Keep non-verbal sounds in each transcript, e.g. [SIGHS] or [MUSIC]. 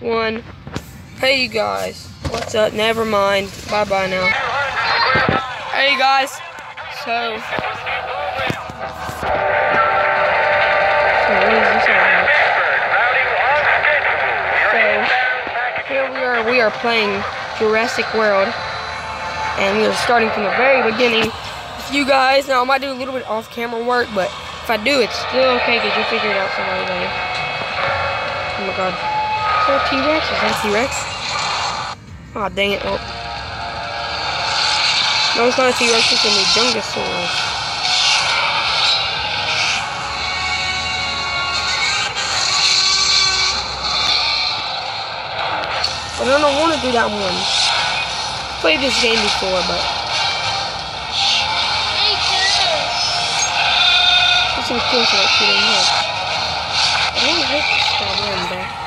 one. Hey, you guys. What's up? Never mind. Bye bye now. Hey, guys. So. So, what is this? So, here we are. We are playing Jurassic World. And we are starting from the very beginning with you guys. Now, I might do a little bit off camera work, but if I do, it's still okay because you'll figure it out some way. Oh my god. Is a T-Rex? Is that T-Rex? Aw, oh, dang it. Oh. No, it's not a T-Rex, it's a Majungasaurus. But I don't want to do that one. Played this game before, but... There's some kills like shooting hits. I don't hit this guy one, though.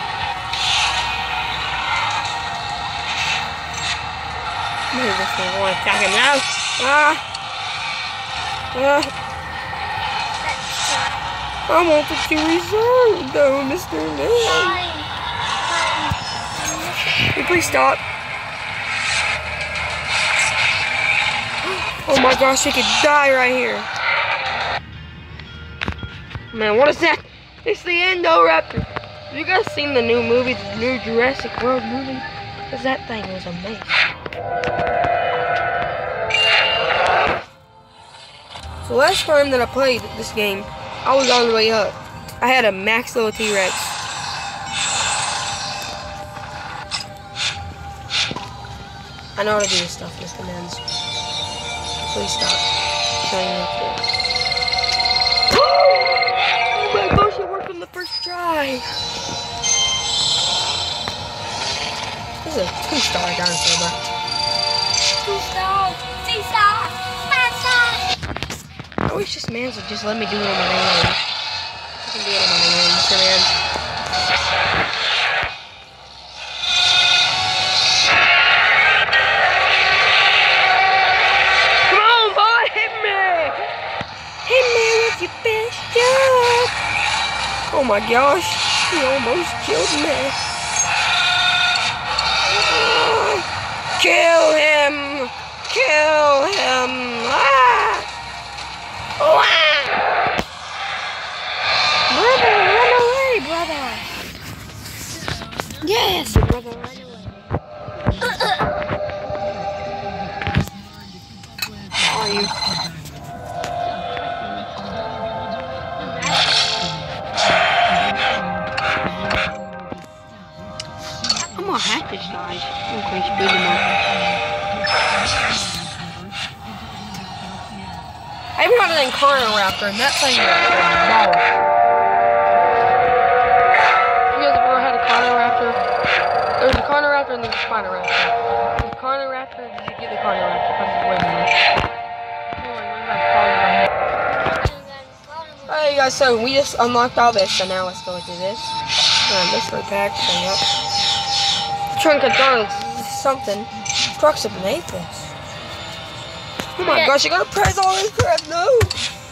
Maybe this. I want to him now. Ah! Ah! I want the to reserve, though, Mr. Man. Please stop? Oh my gosh, he could die right here. Man, what is that? It's the Indoraptor. Have you guys seen the new movie, the new Jurassic World movie? Because that thing was amazing. So last time that I played this game, I was all the way up. I had a max level T-Rex. I know how to do this stuff, Mr. Men's. Please stop. Showing me Oh my gosh, it worked on the first try. This is a two-star dinosaur, bro. I wish this man's would just let me do it on my own. I can do it on my own, Mr. Man. Come on, boy, hit me! Hit me with your best shot! Oh my gosh, he almost killed me. Kill him! Kill him! Ah! Brother, run away, brother! Yes, brother, run away. Are you? I'm gonna hack this guy. I'm gonna. I even got an Incarnoraptor, and that thing is? There's a Carnoraptor and there's a Spinoraptor. The Carnoraptor, did you get the Carnoraptor? Because it's way more. Alright guys, so we just unlocked all this, so now let's go into this. Um, mystery pack, so yep. Trunkadon something. Proximate this. Oh my gosh, you gotta press all this crap. No!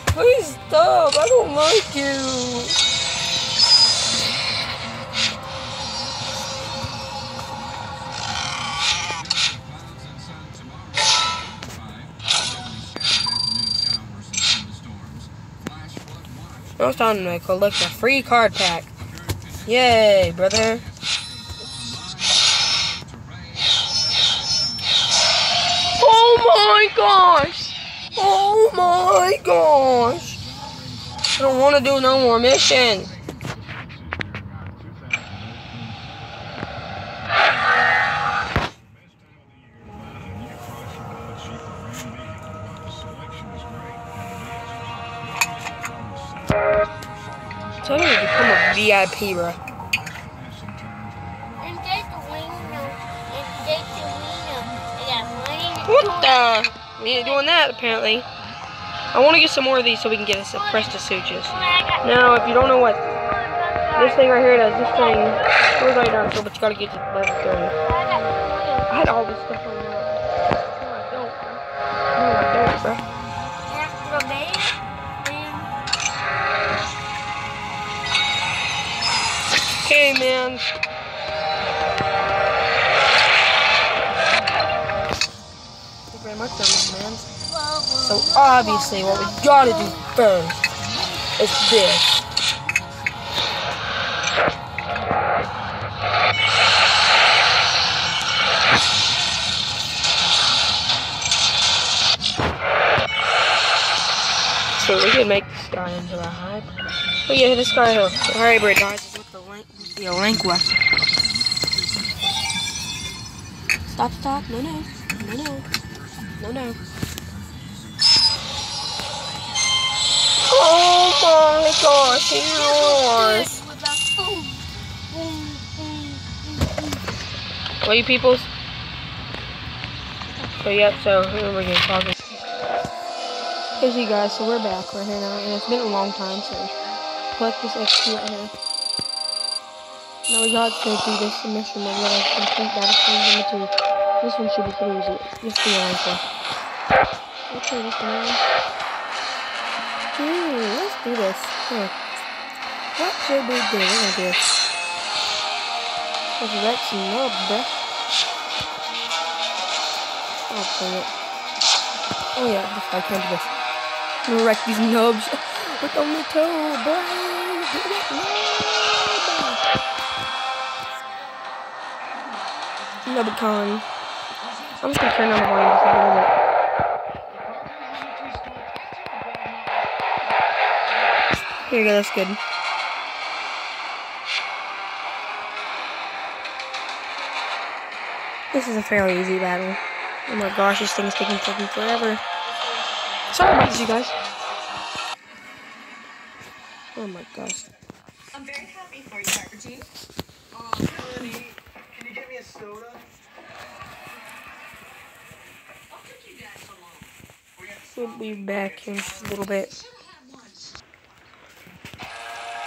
Please stop. I don't like you. Now it's time to collect a free card pack. Yay, brother. Gosh! Oh my gosh! I don't want to do no more missions. Tell me to become a VIP, bro. And there's the window. And there's the window. I got money in the What the? We doing that, apparently. I want to get some more of these so we can get us a Prestosuchus. Now, if you don't know what this thing right here does, this thing goes right down, but you gotta get to level 30. I had all this stuff on there. No, I don't, bro. No, I don't, bro. Okay, man. Obviously, what we gotta do first is this. So we can make this guy into a hybrid. Oh yeah, this guy uh, a hybrid guys with the link with the link weapon. Stop, stop, no no. No no. No no. Oh my gosh, he roars. What you peoples? So yep, so here we go talking. Hey you guys, so we're back right here now, and it's been a long time, so collect this XP right here. Now we got to do this mission, and we gotta complete Battlefield number 2. This one should be pretty easy. Just be honest. Okay, this one. Hmm, let's do this. Huh. What should we do? We're gonna do this. Resurrect some nub, bruh. Oh, dang it. Oh yeah, I can't do this. I'm gonna wreck these nubs [LAUGHS] with only two, boy. Get. Nubicon. I'm just gonna turn on the volume just a little bit. Here you go, that's good. This is a fairly easy battle. Oh my gosh, this thing is taking fucking forever. Sorry about this, you guys. Oh my gosh. I'm very happy for you, Archie. Um, honey, can you get me a soda? I'll you guys along. We'll be back in just a little bit.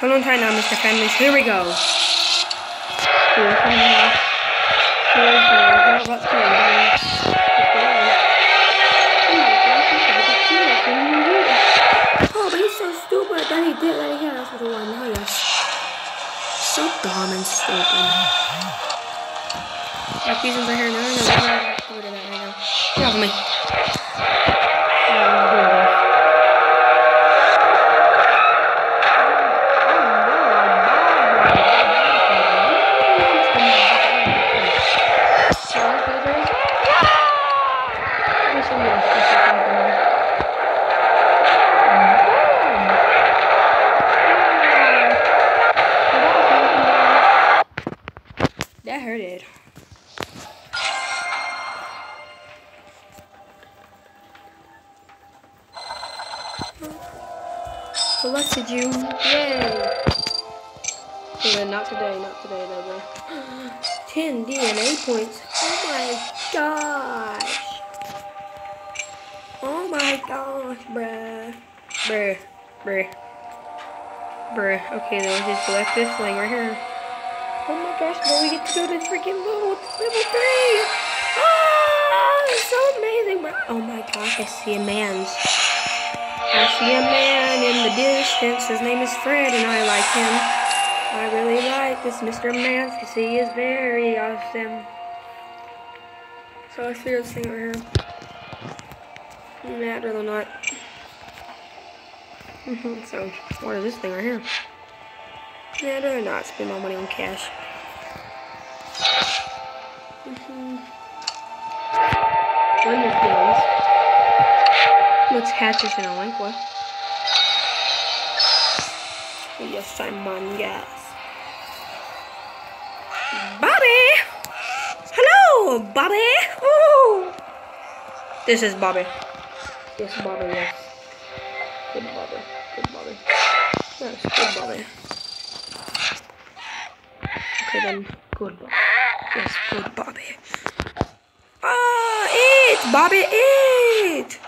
Hold on tight now, Mr. Families. Here we go. Here, come on. Here we go. How about two? Oh my gosh, he's got the key. I can't even do it. Oh, but he's so stupid that he did that again. That's what I want. Oh, yes. So dumb and stupid. My ones are here. No, no, no. We're not going to do that right now. Get off of me. Selected you. Yay. Yeah, not today, not today, though, bro. 10 DNA points. Oh my gosh. Oh my gosh, bruh. Bruh. Bruh. Bruh. Okay, then let's just select this thing right here. Oh my gosh, bro, we get to go to freaking level, level 3. Ah, it's so amazing, bro. Oh my gosh, I see a man's. I see a man in the distance. His name is Fred, and I like him. I really like this Mr. Because he is very awesome. So I figured [LAUGHS] this thing right here. I'd rather not. so, what is this thing right here? Nah, I'd not spend my money on cash. [LAUGHS] More things. Let's hatch this in a one. Yes, I'm on, yes. Bobby! Hello, Bobby! Ooh. This is Bobby. Yes, Bobby, yes. Good Bobby. Good Bobby. Yes, good Bobby. Okay then, good Bobby. Yes, good Bobby. Ah, eat! Bobby, eat!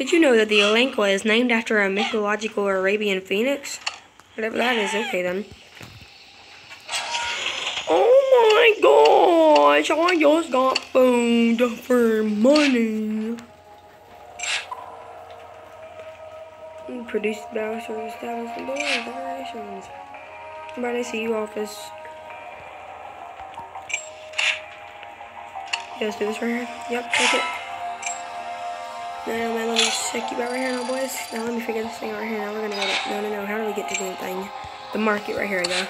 Did you know that the Alanqa is named after a mythological Arabian phoenix? Whatever that is, okay then. Oh my gosh, I just got food for money. Produced by service established in operations. By the CU office. Okay, let's do this right here. Yep, take it. No, no, man, let me check you out right here now, boys. Now let me figure this thing out right here. Now we're gonna go to, no, no, no, how do we get to the thing? The market right here, though.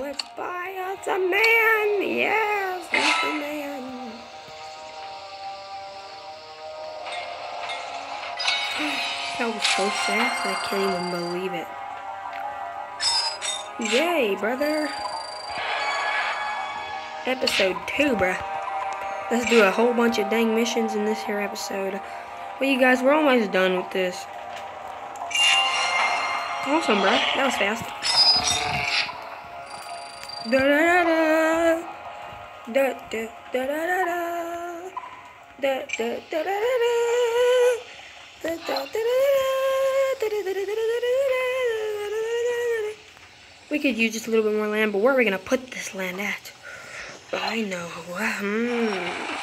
Let's buy us a man! Yes, it's a man. [SIGHS] That was so fast, I can't even believe it. Yay, brother. Episode 2, bruh. Let's do a whole bunch of dang missions in this here episode. Well, you guys, we're almost done with this. Awesome, bro. That was fast. Da da da da. Da da da da da da. Da da da da da da. Da da da da da. We could use just a little bit more land, but where are we gonna put this land at? I know. Hmm.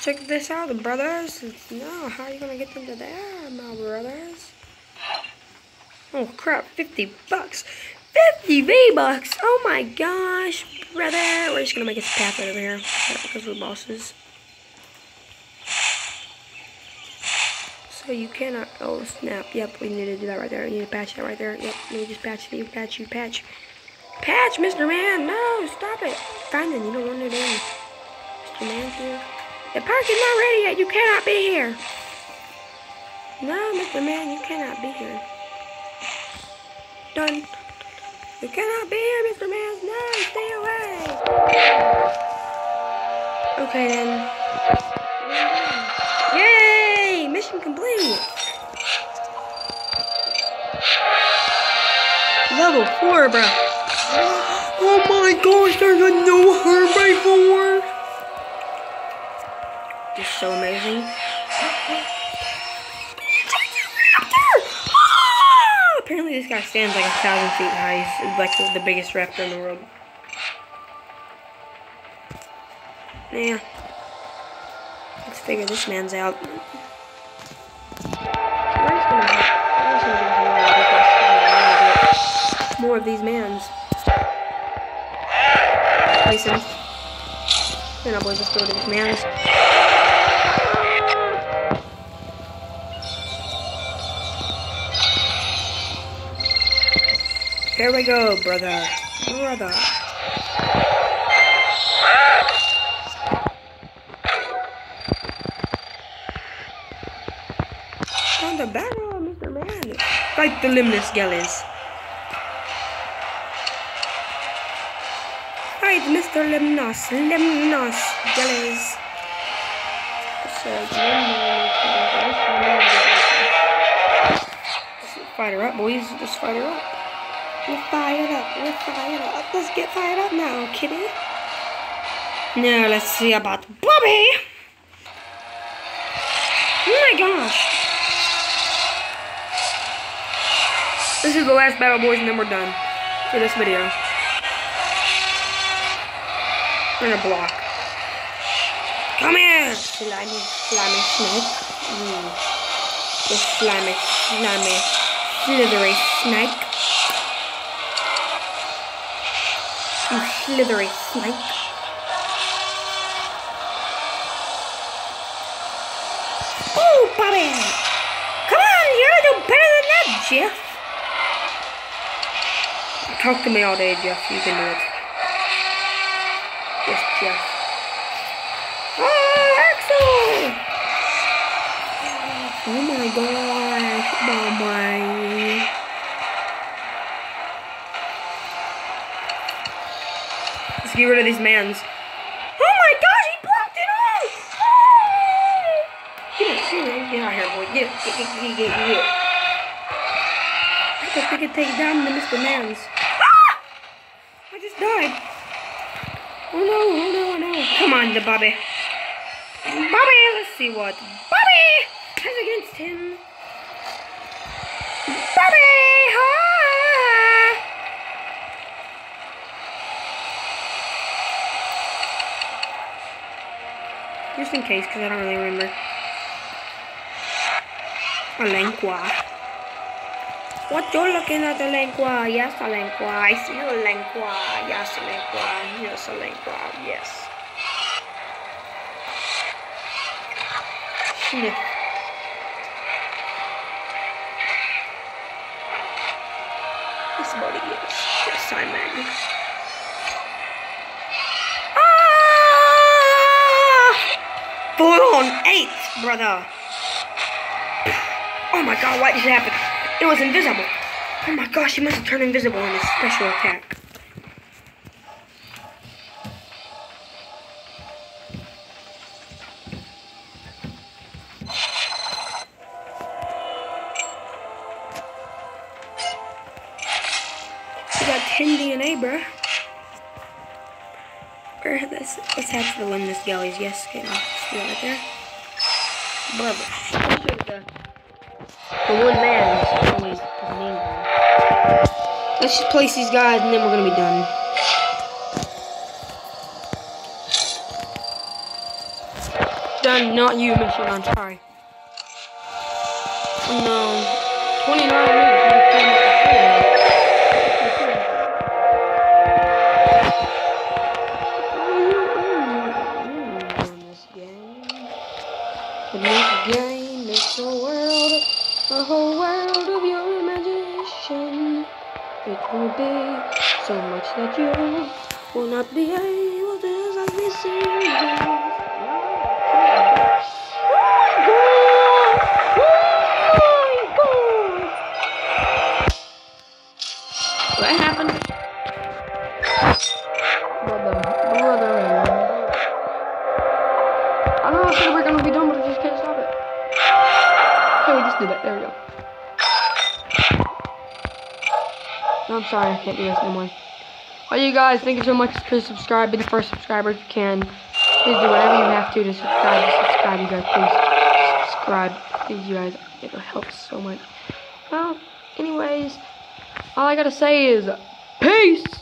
Check this out, brothers. No, how are you gonna get them to there, my brothers? Oh crap, 50 bucks. 50 V-Bucks! Oh my gosh, brother. We're just gonna make a path over here because we're bosses. So you cannot, oh snap, yep, we need to do that right there. We need to patch that right there. Yep, me just patch you, patch you, patch. Patch, Mr. Man, no, stop it. Brandon, you don't want to do Mr. Man's here. The park is not ready yet, you cannot be here. No, Mr. Man, you cannot be here. Done. You cannot be here, Mr. Man. No, stay away. Okay, then. Yay! Mission complete. Level 4, bro. [GASPS] Oh my gosh, there's a new herbivore. Just so amazing. Ah! Apparently this guy stands like a thousand feet high. He's like the, biggest raptor in the world. Yeah. Let's figure this man's out. More of these mans. Place him. Then our boys just go to these mans. Here we go, brother. Brother. On the barrel, Mr. Man. Fight the limbless gullies. Fight Mr. Lemnos. Lemnos. So, Fight her up, boys. Just fight her up. We're fired up. We're fired up. Let's get fired up now, kitty. Now let's see about Bobby. Oh my gosh. This is the last battle, boys, and then we're done for this video. We're gonna block. Come here, slimy, slimy snake. Mm. The slimy, slimy, slithery snake. You slithery snake. Oh, Bobby! Come on, you're gonna do better than that, Jeff. Talk to me all day, Jeff. You can do it. Yes. Oh, Axel! Oh my gosh, Bobby. Let's get rid of these mans. Oh my gosh, he blocked it all! Oh! Get it, get it, get out here, boy. Get it, get, get, get, get, get. I thought we could take down the Mr. Mans. Ah! I just died. Oh no, oh no, oh no. Come on, the Bobby. Bobby, let's see what Bobby has against him. Bobby! Ah! Just in case, because I don't really remember. A lengua. What you're looking at the lengua? Yes, the lengua. I see the lengua. Yes, the lengua. Yes, the lengua. Yes. Sniff. This body is yes, Simon. Ah! Full on eight, brother. Oh my god, why did it happen? It was invisible. Oh my gosh, he must have turned invisible in his special attack. We got 10 DNA, bruh. Bruh, let's, let's head to the Lemnis Galleys. Yes, okay, no, see right there? Brother. Let's the, the one man Let's just place these guys and then we're gonna be done. Done, not you. I'm sorry. Oh no. 29 minutes. What happened? Brother, brother. I know I said we're gonna be done, but I just can't stop it. Okay, we just did it. There we go. No, I'm sorry, I can't do this anymore. Well, you guys, thank you so much for subscribing. Be the first subscriber if you can. Please do whatever you have to to subscribe. Just subscribe, you guys. Please subscribe. Please, you guys. It helps so much. All I gotta say is peace.